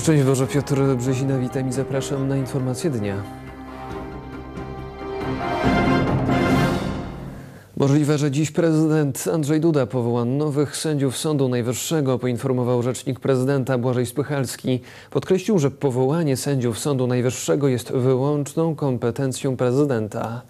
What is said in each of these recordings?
Szczęść Boże, Piotr Brzezina, witam i zapraszam na informacje dnia. Możliwe, że dziś prezydent Andrzej Duda powoła nowych sędziów Sądu Najwyższego, poinformował rzecznik prezydenta Błażej Spychalski. Podkreślił, że powołanie sędziów Sądu Najwyższego jest wyłączną kompetencją prezydenta.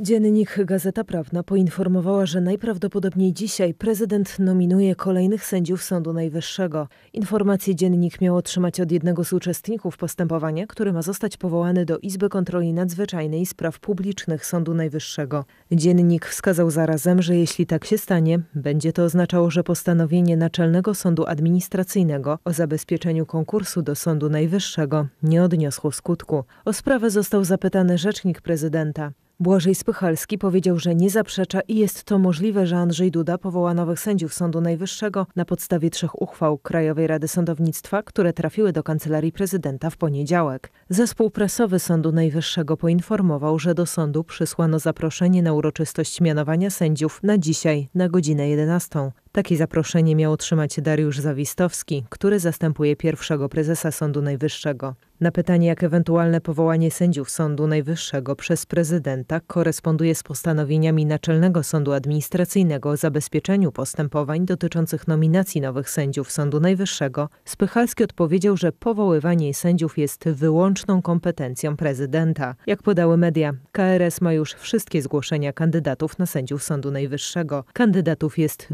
Dziennik Gazeta Prawna poinformowała, że najprawdopodobniej dzisiaj prezydent nominuje kolejnych sędziów Sądu Najwyższego. Informację dziennik miał otrzymać od jednego z uczestników postępowania, który ma zostać powołany do Izby Kontroli Nadzwyczajnej Spraw Publicznych Sądu Najwyższego. Dziennik wskazał zarazem, że jeśli tak się stanie, będzie to oznaczało, że postanowienie Naczelnego Sądu Administracyjnego o zabezpieczeniu konkursu do Sądu Najwyższego nie odniosło skutku. O sprawę został zapytany rzecznik prezydenta. Błażej Spychalski powiedział, że nie zaprzecza i jest to możliwe, że Andrzej Duda powoła nowych sędziów Sądu Najwyższego na podstawie trzech uchwał Krajowej Rady Sądownictwa, które trafiły do Kancelarii Prezydenta w poniedziałek. Zespół prasowy Sądu Najwyższego poinformował, że do sądu przysłano zaproszenie na uroczystość mianowania sędziów na dzisiaj na godzinę 11. Takie zaproszenie miał otrzymać Dariusz Zawistowski, który zastępuje pierwszego prezesa Sądu Najwyższego. Na pytanie, jak ewentualne powołanie sędziów Sądu Najwyższego przez prezydenta koresponduje z postanowieniami Naczelnego Sądu Administracyjnego o zabezpieczeniu postępowań dotyczących nominacji nowych sędziów Sądu Najwyższego, Spychalski odpowiedział, że powoływanie sędziów jest wyłączną kompetencją prezydenta. Jak podały media, KRS ma już wszystkie zgłoszenia kandydatów na sędziów Sądu Najwyższego. Kandydatów jest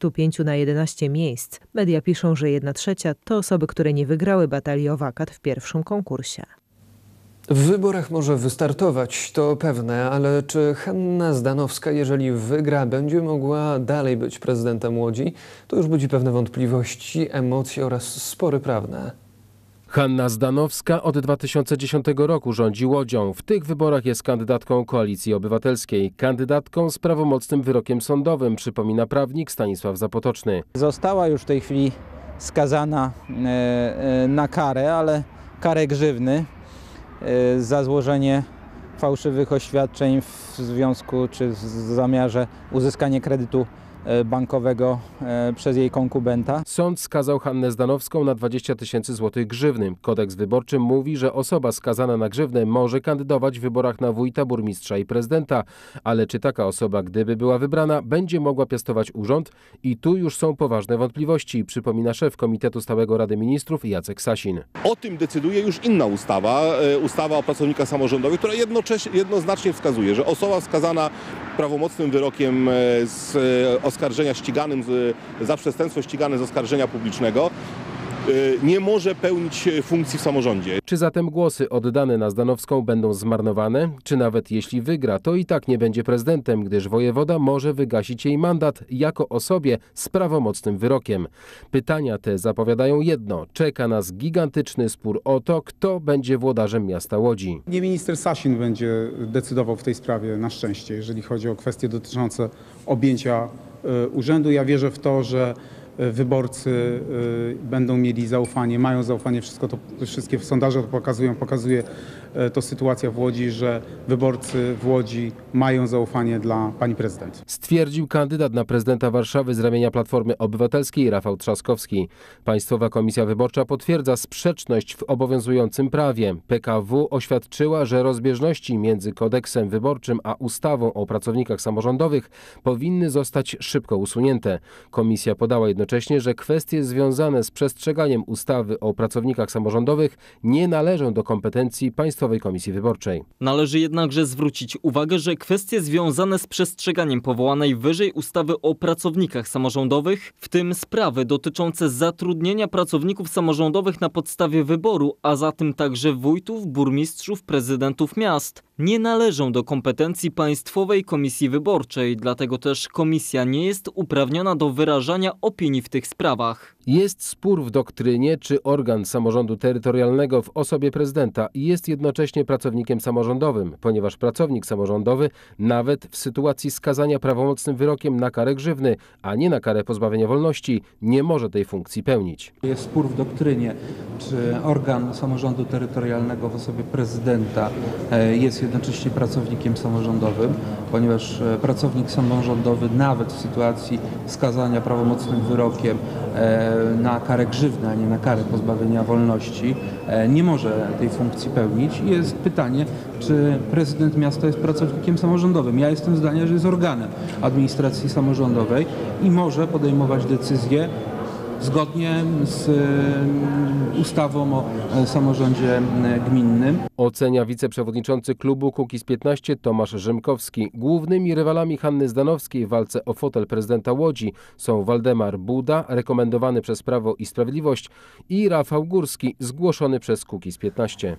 25 na 11 miejsc. Media piszą, że 1 trzecia to osoby, które nie wygrały batalii o wakat w pierwszym konkursie. W wyborach może wystartować, to pewne, ale czy Hanna Zdanowska, jeżeli wygra, będzie mogła dalej być prezydentem Łodzi? To już budzi pewne wątpliwości, emocje oraz spory prawne. Hanna Zdanowska od 2010 roku rządzi Łodzią. W tych wyborach jest kandydatką Koalicji Obywatelskiej. Kandydatką z prawomocnym wyrokiem sądowym, przypomina prawnik Stanisław Zapotoczny. Została już w tej chwili skazana e, e, na karę, ale karę grzywny e, za złożenie fałszywych oświadczeń w związku czy w zamiarze uzyskania kredytu bankowego e, przez jej konkubenta. Sąd skazał Hannę Zdanowską na 20 tysięcy złotych grzywny. Kodeks wyborczy mówi, że osoba skazana na grzywnę może kandydować w wyborach na wójta, burmistrza i prezydenta, ale czy taka osoba, gdyby była wybrana, będzie mogła piastować urząd? I tu już są poważne wątpliwości, przypomina szef Komitetu Stałego Rady Ministrów Jacek Sasin. O tym decyduje już inna ustawa, e, ustawa o pracownikach samorządowych, która jednocześnie, jednoznacznie wskazuje, że osoba wskazana prawomocnym wyrokiem e, z e, oskarżenia ściganym za przestępstwo ścigane z oskarżenia publicznego nie może pełnić e, funkcji w samorządzie. Czy zatem głosy oddane na Zdanowską będą zmarnowane? Czy nawet jeśli wygra, to i tak nie będzie prezydentem, gdyż wojewoda może wygasić jej mandat jako osobie z prawomocnym wyrokiem? Pytania te zapowiadają jedno. Czeka nas gigantyczny spór o to, kto będzie włodarzem miasta Łodzi. Nie minister Sasin będzie decydował w tej sprawie, na szczęście, jeżeli chodzi o kwestie dotyczące objęcia e, urzędu. Ja wierzę w to, że wyborcy e, będą mieli zaufanie, mają zaufanie, wszystko to, wszystkie sondaże to pokazują, pokazuje to sytuacja w Łodzi, że wyborcy w Łodzi mają zaufanie dla pani prezydent. Stwierdził kandydat na prezydenta Warszawy z ramienia Platformy Obywatelskiej Rafał Trzaskowski. Państwowa Komisja Wyborcza potwierdza sprzeczność w obowiązującym prawie. PKW oświadczyła, że rozbieżności między kodeksem wyborczym a ustawą o pracownikach samorządowych powinny zostać szybko usunięte. Komisja podała jednocześnie, że kwestie związane z przestrzeganiem ustawy o pracownikach samorządowych nie należą do kompetencji Państwowej Komisji Wyborczej. Należy jednakże zwrócić uwagę, że kwestie związane z przestrzeganiem powołanej wyżej ustawy o pracownikach samorządowych, w tym sprawy dotyczące zatrudnienia pracowników samorządowych na podstawie wyboru, a zatem także wójtów, burmistrzów, prezydentów miast, nie należą do kompetencji Państwowej Komisji Wyborczej, dlatego też komisja nie jest uprawniona do wyrażania opinii w tych sprawach. Jest spór w doktrynie, czy organ samorządu terytorialnego w osobie prezydenta jest jednocześnie pracownikiem samorządowym, ponieważ pracownik samorządowy nawet w sytuacji skazania prawomocnym wyrokiem na karę grzywny, a nie na karę pozbawienia wolności, nie może tej funkcji pełnić. Jest spór w doktrynie, czy organ samorządu terytorialnego w osobie prezydenta e, jest jednocześnie pracownikiem samorządowym, ponieważ e, pracownik samorządowy nawet w sytuacji skazania prawomocnym wyrokiem e, na karę grzywny, a nie na karę pozbawienia wolności, e, nie może tej funkcji pełnić. I jest pytanie, czy prezydent miasta jest pracownikiem samorządowym. Ja jestem zdania, że jest organem administracji samorządowej i może podejmować decyzje zgodnie z ustawą o e, samorządzie gminnym. Ocenia wiceprzewodniczący klubu Kukiz 15 Tomasz Rzymkowski. Głównymi rywalami Hanny Zdanowskiej w walce o fotel prezydenta Łodzi są Waldemar Buda, rekomendowany przez Prawo i Sprawiedliwość i Rafał Górski, zgłoszony przez Kukiz 15.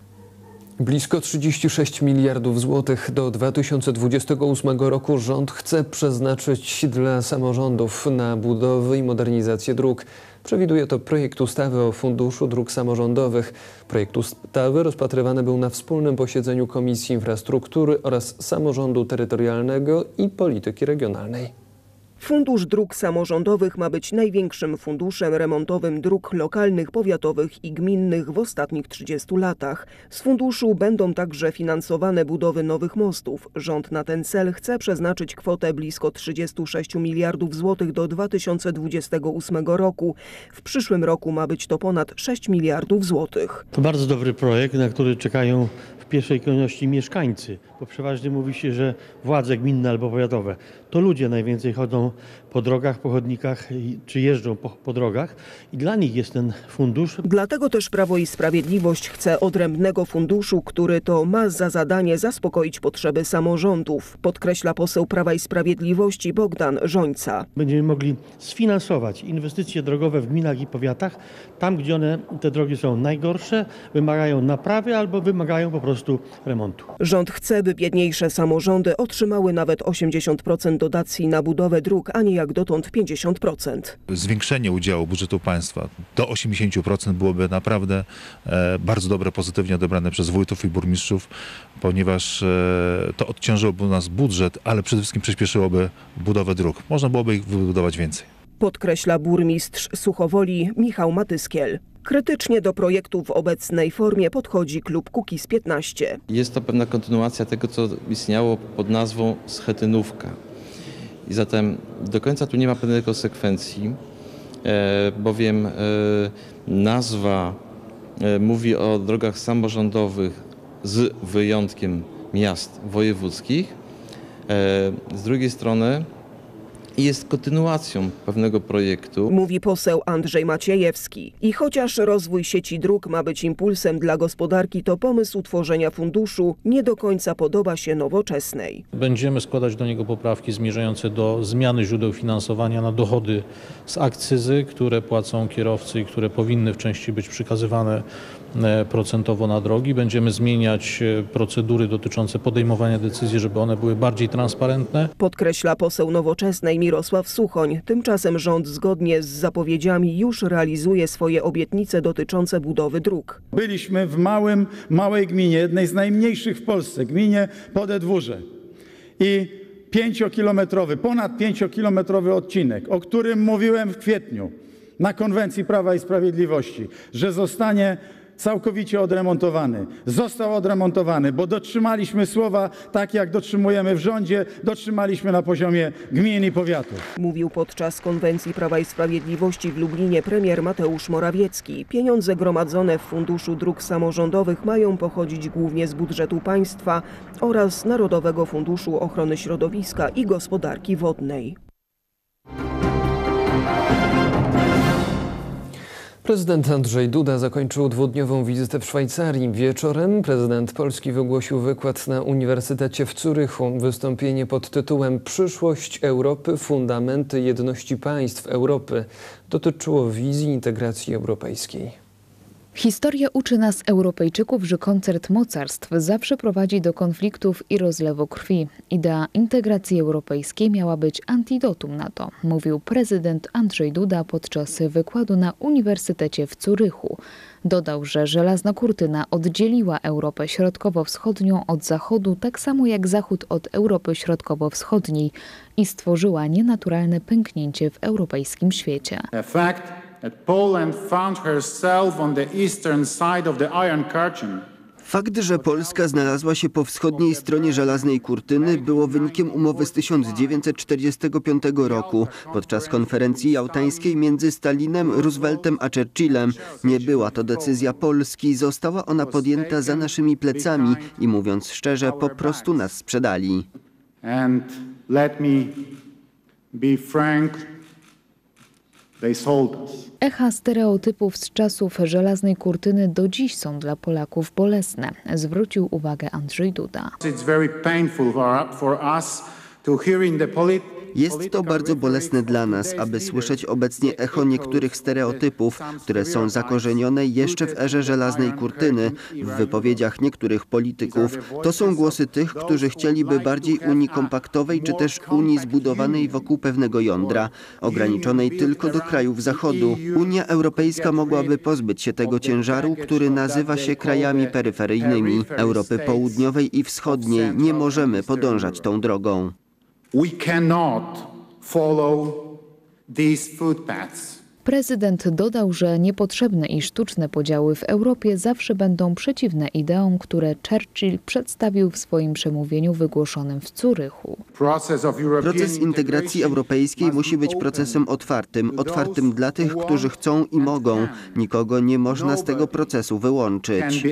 Blisko 36 miliardów złotych do 2028 roku rząd chce przeznaczyć dla samorządów na budowę i modernizację dróg. Przewiduje to projekt ustawy o Funduszu Dróg Samorządowych. Projekt ustawy rozpatrywany był na wspólnym posiedzeniu Komisji Infrastruktury oraz Samorządu Terytorialnego i Polityki Regionalnej. Fundusz Dróg Samorządowych ma być największym funduszem remontowym dróg lokalnych, powiatowych i gminnych w ostatnich 30 latach. Z funduszu będą także finansowane budowy nowych mostów. Rząd na ten cel chce przeznaczyć kwotę blisko 36 miliardów złotych do 2028 roku. W przyszłym roku ma być to ponad 6 miliardów złotych. To bardzo dobry projekt, na który czekają pierwszej kolejności mieszkańcy, bo przeważnie mówi się, że władze gminne albo powiatowe to ludzie najwięcej chodzą po drogach, po chodnikach czy jeżdżą po, po drogach i dla nich jest ten fundusz Dlatego też Prawo i Sprawiedliwość chce odrębnego funduszu, który to ma za zadanie zaspokoić potrzeby samorządów, podkreśla poseł Prawa i Sprawiedliwości Bogdan Żońca. Będziemy mogli sfinansować inwestycje drogowe w gminach i powiatach, tam gdzie one, te drogi są najgorsze, wymagają naprawy albo wymagają po prostu remontu. Rząd chce, by biedniejsze samorządy otrzymały nawet 80% dotacji na budowę dróg, a nie jak dotąd 50%. zwiększenie udziału budżetu państwa do 80% byłoby naprawdę e, bardzo dobre, pozytywnie odebrane przez wójtów i burmistrzów, ponieważ e, to odciążyłoby nas budżet, ale przede wszystkim przyspieszyłoby budowę dróg. Można byłoby ich wybudować więcej. Podkreśla burmistrz Suchowoli Michał Matyskiel. Krytycznie do projektu w obecnej formie podchodzi klub Kukiz 15. Jest to pewna kontynuacja tego, co istniało pod nazwą schetynówka. I zatem do końca tu nie ma pewnej konsekwencji, e, bowiem e, nazwa e, mówi o drogach samorządowych z wyjątkiem miast wojewódzkich. Z drugiej strony jest kontynuacją pewnego projektu. Mówi poseł Andrzej Maciejewski. I chociaż rozwój sieci dróg ma być impulsem dla gospodarki, to pomysł tworzenia funduszu nie do końca podoba się nowoczesnej. Będziemy składać do niego poprawki zmierzające do zmiany źródeł finansowania na dochody z akcyzy, które płacą kierowcy i które powinny w części być przekazywane procentowo na drogi. Będziemy zmieniać e, procedury dotyczące podejmowania decyzji, żeby one były bardziej transparentne. Podkreśla poseł nowoczesnej Mirosław Suchoń. Tymczasem rząd zgodnie z zapowiedziami już realizuje swoje obietnice dotyczące budowy dróg. Byliśmy w małym, małej gminie, jednej z najmniejszych w Polsce, gminie Podedwórze. I pięciokilometrowy, ponad pięciokilometrowy odcinek, o którym mówiłem w kwietniu na konwencji Prawa i Sprawiedliwości, że zostanie całkowicie odremontowany. Został odremontowany, bo dotrzymaliśmy słowa, tak jak dotrzymujemy w rządzie, dotrzymaliśmy na poziomie gmin i powiatów. Mówił podczas konwencji Prawa i Sprawiedliwości w Lublinie premier Mateusz Morawiecki. Pieniądze gromadzone w Funduszu Dróg Samorządowych mają pochodzić głównie z budżetu państwa oraz Narodowego Funduszu Ochrony Środowiska i Gospodarki Wodnej. Prezydent Andrzej Duda zakończył dwudniową wizytę w Szwajcarii. Wieczorem prezydent Polski wygłosił wykład na Uniwersytecie w Curychu. Wystąpienie pod tytułem Przyszłość Europy – Fundamenty jedności państw Europy dotyczyło wizji integracji europejskiej. Historia uczy nas, Europejczyków, że koncert mocarstw zawsze prowadzi do konfliktów i rozlewu krwi. Idea integracji europejskiej miała być antidotum na to, mówił prezydent Andrzej Duda podczas wykładu na Uniwersytecie w Curychu. Dodał, że żelazna kurtyna oddzieliła Europę Środkowo-Wschodnią od Zachodu, tak samo jak Zachód od Europy Środkowo-Wschodniej i stworzyła nienaturalne pęknięcie w europejskim świecie. That Poland found herself on the eastern side of the Iron Curtain Fakt, że Polska znalazła się po wschodniej stronie żelaznej kurtyny było wynikiem umowy z 1945 roku podczas konferencji jałtańskiej między Stalinem, Rooseveltem a Churchillem. Nie była to decyzja Polski, została ona podjęta za naszymi plecami i mówiąc szczerze, po prostu nas sprzedali. And let me be frank. Echa stereotypów z czasów żelaznej kurtyny do dziś są dla Polaków bolesne, zwrócił uwagę Andrzej Duda. It's very painful for, us to the Jest to bardzo bolesne dla nas, aby słyszeć obecnie echo niektórych stereotypów, które są zakorzenione jeszcze w erze żelaznej kurtyny, w wypowiedziach niektórych polityków. To są głosy tych, którzy chcieliby bardziej Unii kompaktowej, czy też Unii zbudowanej wokół pewnego jądra, ograniczonej tylko do krajów Zachodu. Unia Europejska mogłaby pozbyć się tego ciężaru, który nazywa się krajami peryferyjnymi Europy Południowej i Wschodniej. Nie możemy podążać tą drogą. We cannot follow these footpaths. Prezydent dodał, że niepotrzebne i sztuczne podziały w Europie zawsze będą przeciwne ideom, które Churchill przedstawił w swoim przemówieniu wygłoszonym w Zurychu. Process of European Proces integracji europejskiej musi być procesem otwartym, otwartym dla tych, którzy chcą i mogą. Nikogo nie można z tego procesu wyłączyć.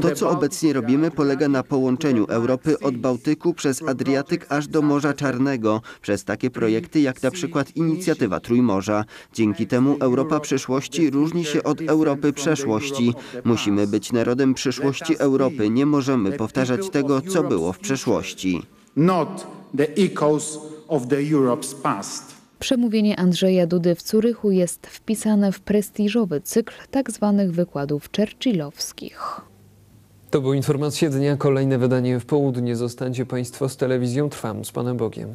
To, co obecnie robimy, polega na połączeniu Europy od Bałtyku przez Adriatyk aż do Morza Czarnego, przez takie projekty jak na przykład inicjatywa Trójmorza. Dzięki temu Europa przyszłości różni się od Europy przeszłości. Musimy być narodem przyszłości Europy, nie możemy powtarzać tego, co było w przeszłości. not the echoes of the Europe's past. Przemówienie Andrzeja Dudy w Zurychu jest wpisane w prestiżowy cykl tzw. wykładów churchillowskich. To były informacje dnia. Kolejne wydanie w południe. Zostańcie Państwo z telewizją. Trwam z Panem Bogiem.